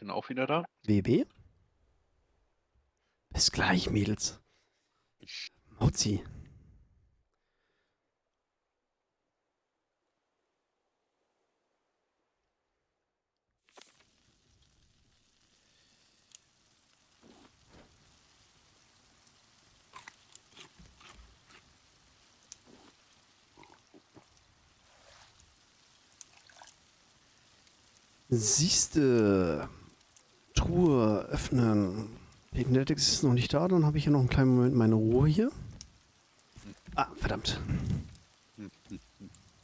Bin auch wieder da. WB? Bis gleich, Mädels. Mauzi. Siehste. Truhe öffnen. Pignetics ist noch nicht da, dann habe ich hier noch einen kleinen Moment meine Ruhe hier. Ah, verdammt.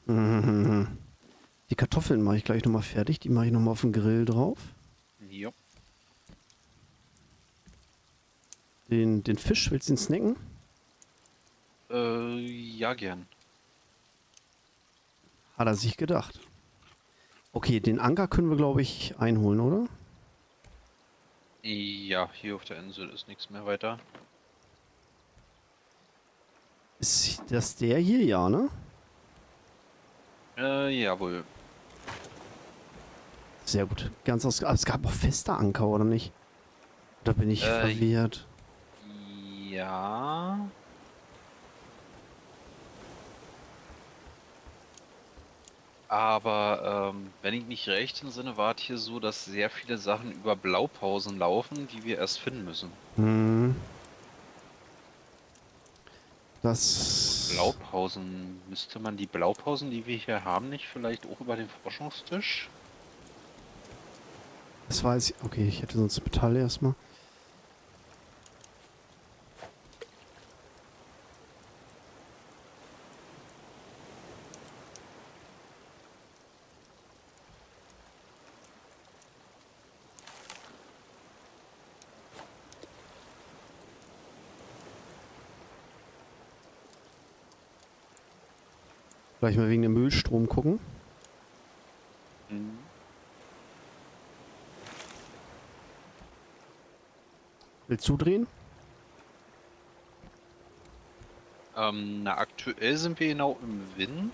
Die Kartoffeln mache ich gleich nochmal fertig. Die mache ich nochmal auf den Grill drauf. Jo. Den, den Fisch, willst du ihn snacken? Äh, ja, gern. Hat er sich gedacht. Okay, den Anker können wir, glaube ich, einholen, oder? Ja, hier auf der Insel ist nichts mehr weiter. Ist das der hier? Ja, ne? Äh, jawohl. Sehr gut. Ganz aus. Aber es gab auch feste Anker, oder nicht? Da bin ich Äh, verwirrt. Ja. Aber ähm, wenn ich mich recht entsinne, war es hier so, dass sehr viele Sachen über Blaupausen laufen, die wir erst finden müssen. Hm. Das. Blaupausen, müsste man die Blaupausen, die wir hier haben, nicht vielleicht auch über den Forschungstisch? Das weiß ich. Okay, ich hätte sonst Metall erstmal. Gleich mal wegen dem Müllstrom gucken. Mhm. Willst du drehen? Ähm, na, aktuell sind wir genau im Wind.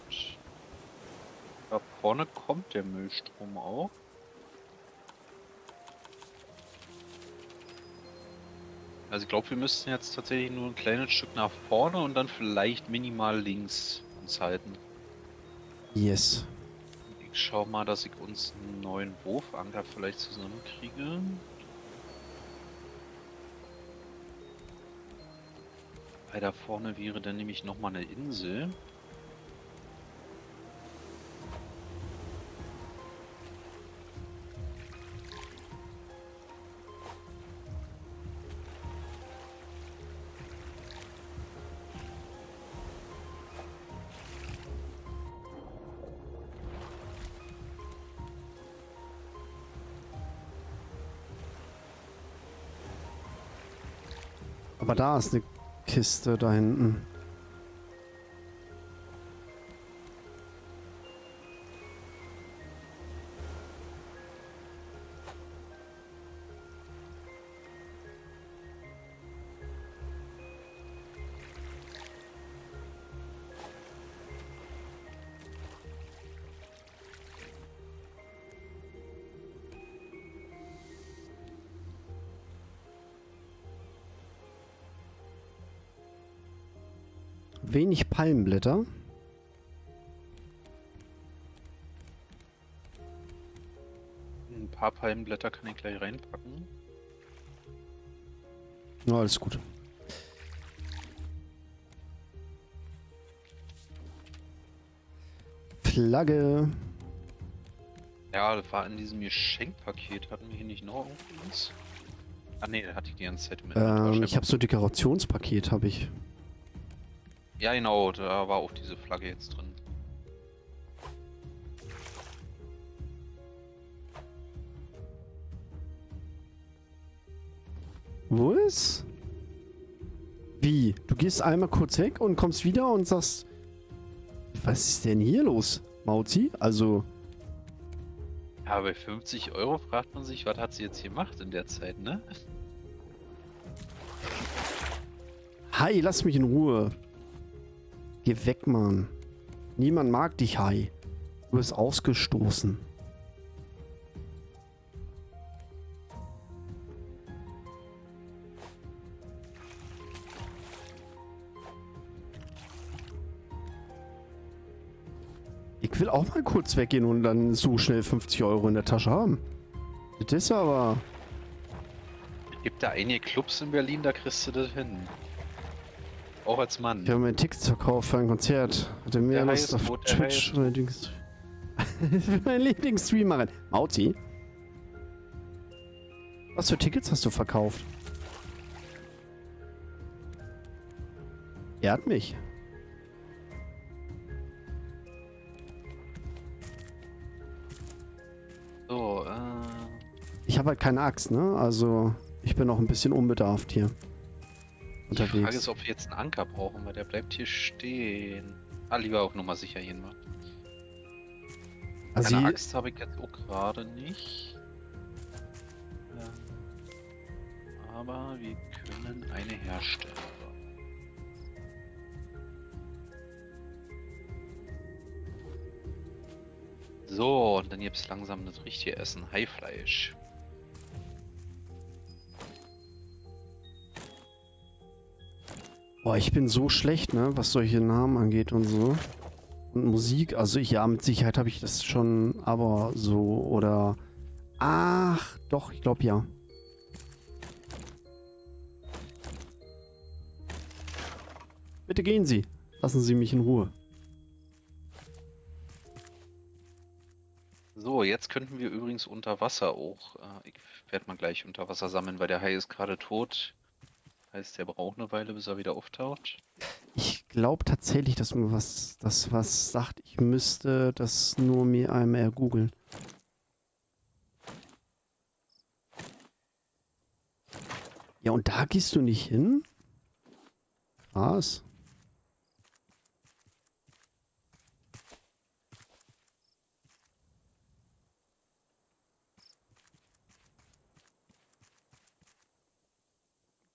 Da vorne kommt der Müllstrom auch. Also ich glaube, wir müssten jetzt tatsächlich nur ein kleines Stück nach vorne und dann vielleicht minimal links uns halten. Yes. Ich schau mal, dass ich uns einen neuen Wurfanker vielleicht zusammenkriege. Weil da vorne wäre dann nämlich nochmal eine Insel. Da ist eine Kiste da hinten. Wenig Palmblätter. Ein paar Palmenblätter kann ich gleich reinpacken. Ja, alles gut. Flagge. Ja, das war in diesem Geschenkpaket. Hatten wir hier nicht noch irgendwas? Ah ne, da hatte ich die ganze Zeit mit. Ähm, ich habe so ein Dekorationspaket, habe ich. Ja genau, da war auch diese Flagge jetzt drin. Wo ist? Wie? Du gehst einmal kurz weg und kommst wieder und sagst, was ist denn hier los, Mauzi? Also, Ja, bei 50 Euro fragt man sich, was hat sie jetzt gemacht in der Zeit, ne? Hi, lass mich in Ruhe. Geh weg, Mann. Niemand mag dich, Hai. Du bist ausgestoßen. Ich will auch mal kurz weggehen und dann so schnell 50 Euro in der Tasche haben. Das ist aber... Es gibt da einige Clubs in Berlin, da kriegst du das hin. Auch als Mann. Ich habe mir Tickets verkauft für ein Konzert. Hatte mehr Lust auf Rot, Twitch. heißt- Mein Lieblings- mein Lieblingsstreamerin. Mauzi? Was für Tickets hast du verkauft? Er hat mich. So, äh. Ich habe halt keine Axt, ne? Also, ich bin auch ein bisschen unbedarft hier. Die Frage Unterwegs. ist, ob wir jetzt einen Anker brauchen, weil der bleibt hier stehen. Ah, lieber auf Nummer sicher gehen wir. Also, Eine Axt habe ich jetzt auch gerade nicht. Ähm, aber wir können eine herstellen. So, und dann gibt's langsam das richtige Essen. Haifleisch. Boah, ich bin so schlecht, ne? Was solche Namen angeht und so. Und Musik, also ich, ja, mit Sicherheit habe ich das schon, aber so, oder... Ach, doch, ich glaube ja. Bitte gehen Sie. Lassen Sie mich in Ruhe. So, jetzt könnten wir übrigens unter Wasser auch. Äh, ich werde mal gleich unter Wasser sammeln, weil der Hai ist gerade tot. Heißt, der braucht eine Weile, bis er wieder auftaucht. Ich glaube tatsächlich, dass mir was, das was sagt. Ich müsste das nur mir einmal googeln. Ja, und da gehst du nicht hin? Krass.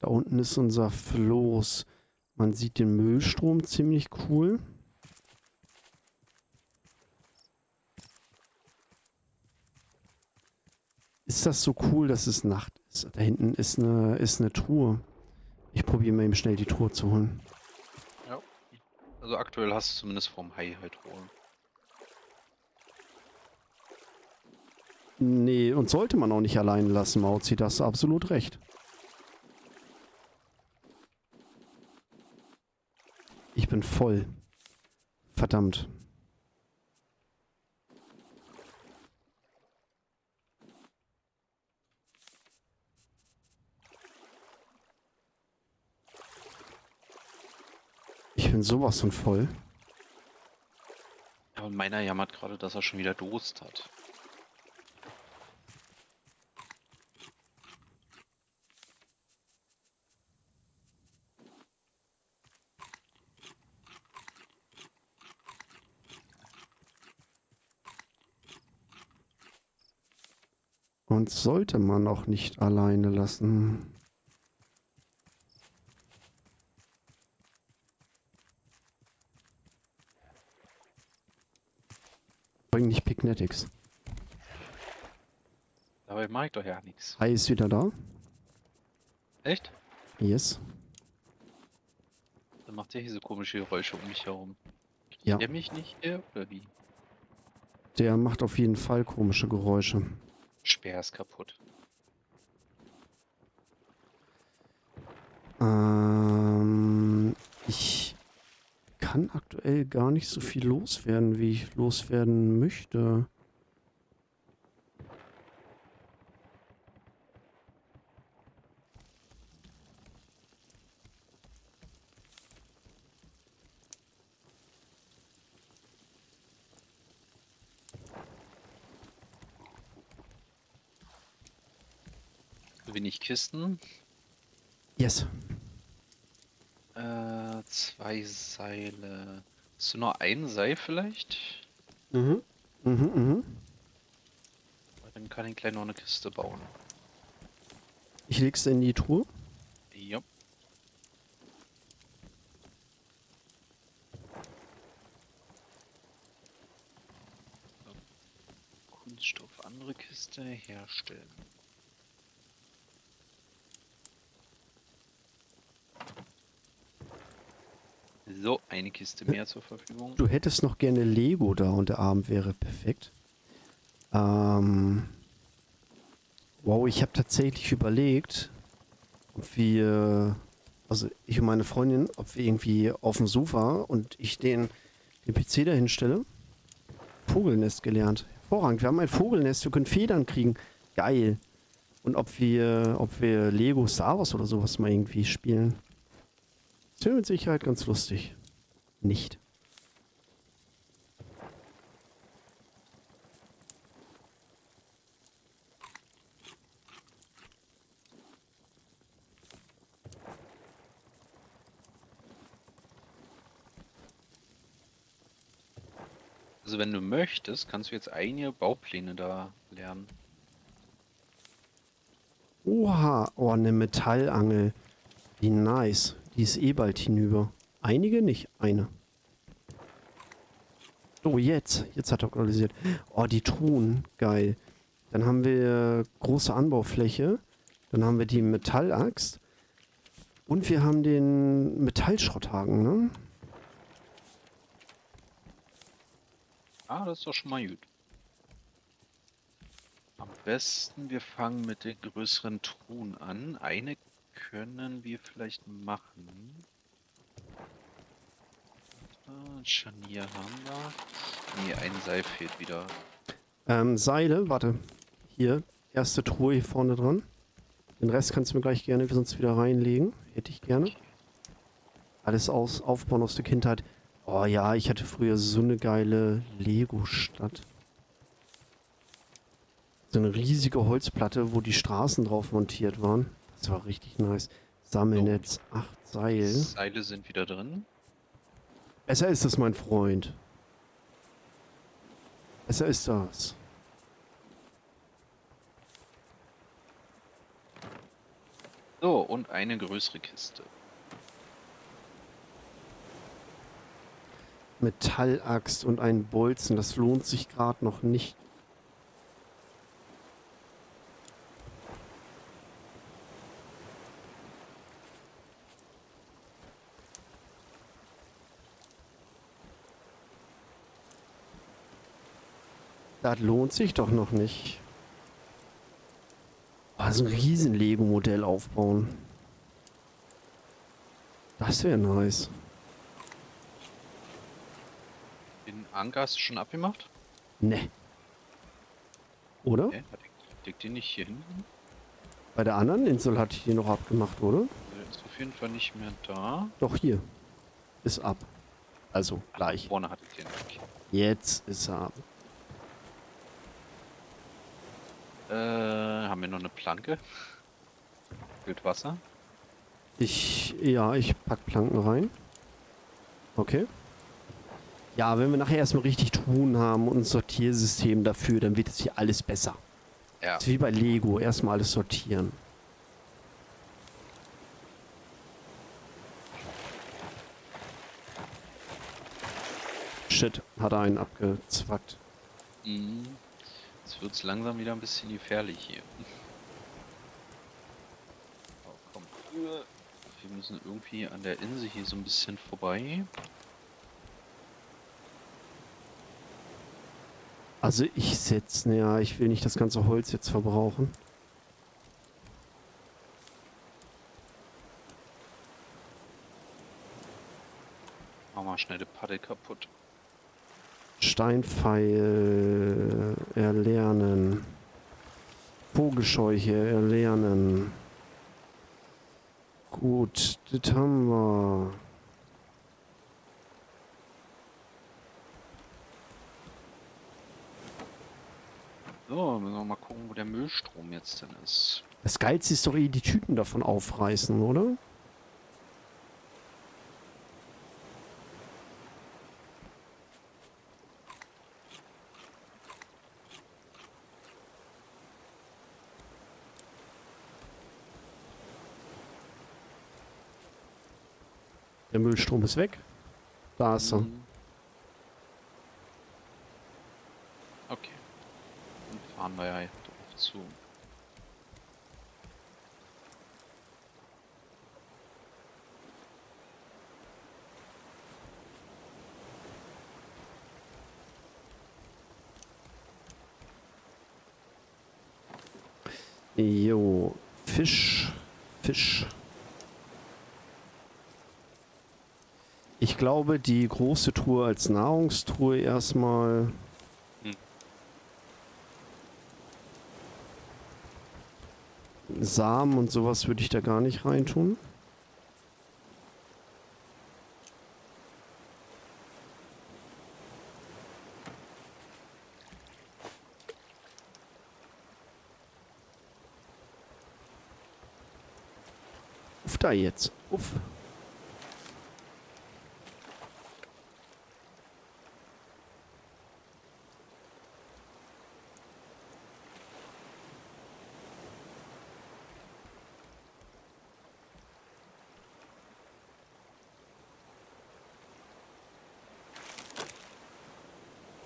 Da unten ist unser Floß. Man sieht den Müllstrom ziemlich cool. Ist das so cool, dass es Nacht ist? Da hinten ist eine, ist eine Truhe. Ich probiere mal eben schnell die Truhe zu holen. Also aktuell hast du zumindest vom Hai halt holen. Nee, und sollte man auch nicht allein lassen, Mauzi. Das hast absolut recht. Bin voll. Verdammt. Ich bin sowas von voll. Ja, und meiner jammert gerade, dass er schon wieder Durst hat. Und sollte man auch nicht alleine lassen. Bring nicht Pignetics. Dabei mag ich doch ja nichts. Hi ist wieder da. Echt? Yes. Dann macht der hier so komische Geräusche um mich herum. Ja. Der mich nicht hier oder wie? Der macht auf jeden Fall komische Geräusche. Speer ist kaputt. Ähm, ich kann aktuell gar nicht so viel loswerden, wie ich loswerden möchte. Wenig Kisten. Yes. Äh, zwei Seile. Hast du nur ein Seil vielleicht? Mhm. Mhm, mhm. Dann kann ich gleich noch eine Kiste bauen. Ich leg's in die Truhe. Ja. Kunststoff, andere Kiste herstellen. So, eine Kiste mehr zur Verfügung. Du hättest noch gerne Lego da und der Abend wäre perfekt. Ähm, wow, ich habe tatsächlich überlegt, ob wir, also ich und meine Freundin, ob wir irgendwie auf dem Sofa und ich den, den PC dahin stelle. Vogelnest gelernt. Hervorragend. Wir haben ein Vogelnest, wir können Federn kriegen. Geil. Und ob wir, ob wir Lego Star Wars oder sowas mal irgendwie spielen. Das wäre mit Sicherheit ganz lustig. Nicht. Also wenn du möchtest, kannst du jetzt einige Baupläne da lernen. Oha, oh, eine Metallangel. Wie nice. Die ist eh bald hinüber. Einige nicht, eine. Oh, jetzt. Jetzt hat er aktualisiert. Oh, die Truhen. Geil. Dann haben wir große Anbaufläche. Dann haben wir die Metallaxt. Und wir haben den Metallschrotthaken, ne? Ah, das ist doch schon mal gut. Am besten, wir fangen mit den größeren Truhen an. Eine können wir vielleicht machen. Ah, Scharnier haben wir. Nee, ein Seil fehlt wieder. Ähm, Seile, warte. Hier, erste Truhe hier vorne dran. Den Rest kannst du mir gleich gerne sonst wieder reinlegen. Hätte ich gerne. Alles aus, aufbauen aus der Kindheit. Oh ja, ich hatte früher so eine geile Lego-Stadt. So eine riesige Holzplatte, wo die Straßen drauf montiert waren. Das war richtig nice. Sammelnetz, acht Seil. Seile sind wieder drin. Besser ist es, mein Freund. Besser ist das. So, und eine größere Kiste. Metallaxt und ein Bolzen. Das lohnt sich gerade noch nicht. Das lohnt sich doch noch nicht. Also ein riesen Lego-Modell aufbauen. Das wäre nice. Den Anker hast du schon abgemacht? Ne. Oder? Hat liegt die nicht hier hinten? Bei der anderen Insel hatte ich die noch abgemacht, oder? Der ist auf jeden Fall nicht mehr da. Doch hier. Ist ab. Also gleich. Vorne hatte ich den. Jetzt ist er ab. Äh, haben wir noch eine Planke? Füllt Wasser? Ich, ja, ich pack Planken rein. Okay. Ja, wenn wir nachher erstmal richtig tun haben und ein Sortiersystem dafür, dann wird es hier alles besser. Ja. Das ist wie bei Lego, erstmal alles sortieren. Shit, hat er einen abgezwackt. Mhm. Jetzt wird es langsam wieder ein bisschen gefährlich hier. Oh, komm. Wir müssen irgendwie an der Insel hier so ein bisschen vorbei. Also ich setze, ja, ich will nicht das ganze Holz jetzt verbrauchen. Mach mal schnell die Paddel kaputt. Steinpfeil erlernen. Vogelscheuche erlernen. Gut, das haben wir. So, müssen wir mal gucken, wo der Müllstrom jetzt denn ist. Das Geilste ist doch eh die Tüten davon aufreißen, oder? Der Müllstrom ist weg. Da ist er. Mhm. Okay. Dann fahren wir ja drauf zu. Jo, Fisch, Fisch. Ich glaube, die große Truhe als Nahrungstruhe erstmal. Hm. Samen und sowas würde ich da gar nicht reintun. Uff da jetzt. Uff.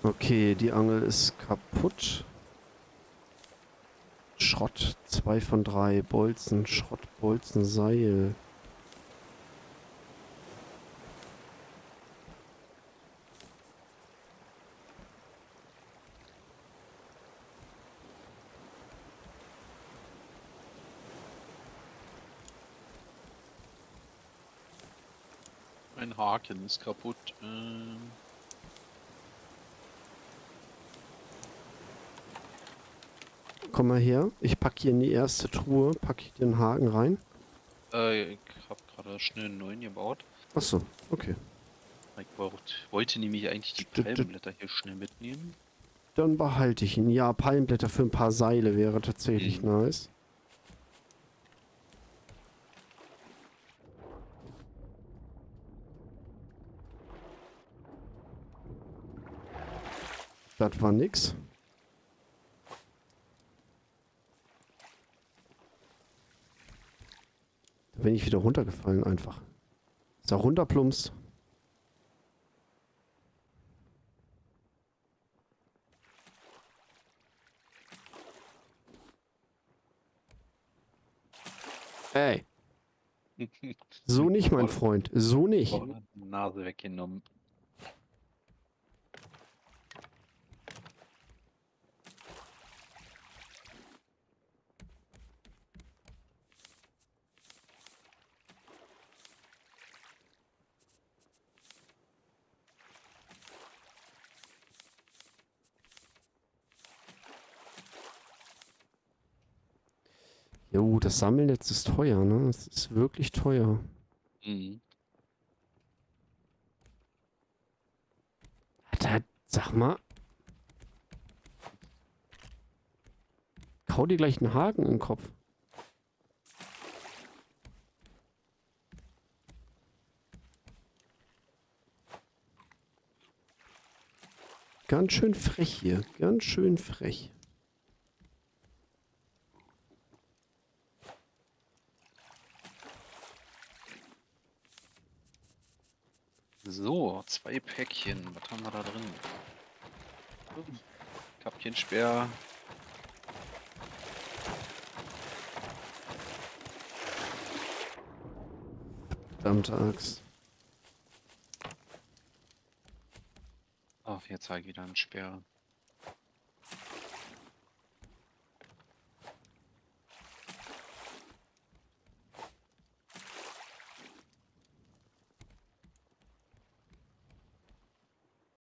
Okay, die Angel ist kaputt. Schrott, zwei von drei. Bolzen, Schrott, Bolzen, Seil. Ein Haken ist kaputt. Ähm, Komm mal her. Ich pack hier in die erste Truhe, pack ich den Haken rein. äh, ich habe gerade schnell einen neuen gebaut. Achso, okay. Ich wollt- wollte nämlich eigentlich die Palmenblätter hier schnell mitnehmen. Dann behalte ich ihn. Ja, Palmblätter für ein paar Seile wäre tatsächlich Mhm. nice. Das war nix. Bin ich wieder runtergefallen einfach. Ist da runterplumpst. Ey, so nicht, mein Freund. So nicht. Nase weggenommen. Jo, das Sammelnetz ist teuer, ne? Es ist wirklich teuer. Mhm. Alter, sag mal. Kau dir gleich einen Haken in den Kopf. Ganz schön frech hier. Ganz schön frech. So, zwei Päckchen. Was haben wir da drin? Kapchensperr. Verdammte Axt. Ach, jetzt habe ich wieder einen Speer.